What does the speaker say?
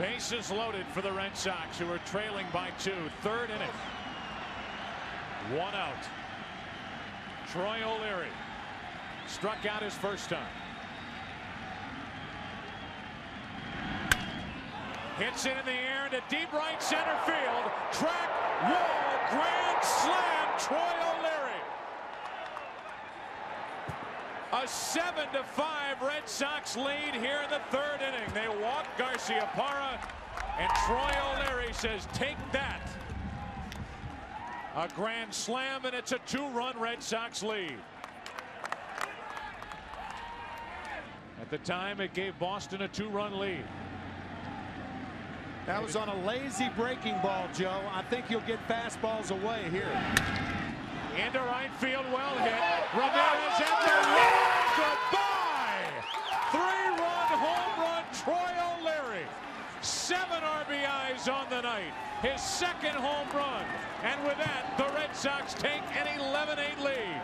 Bases loaded for the Red Sox, who are trailing by two. Third inning. One out. Troy O'Leary struck out his first time. Hits it in the air into deep right center field. Track, wall, grand slam, Troy O'Leary. A 7 to 5 Red Sox lead here in the third inning. They walk Garciaparra, and Troy O'Leary says, take that. A grand slam, and it's a two-run Red Sox lead. At the time, it gave Boston a two-run lead. That was on a lazy breaking ball, Joe. I think you'll get fastballs away here. Into right field, well hit. Ramirez at Seven RBIs on the night. His second home run. And with that, the Red Sox take an 11-8 lead.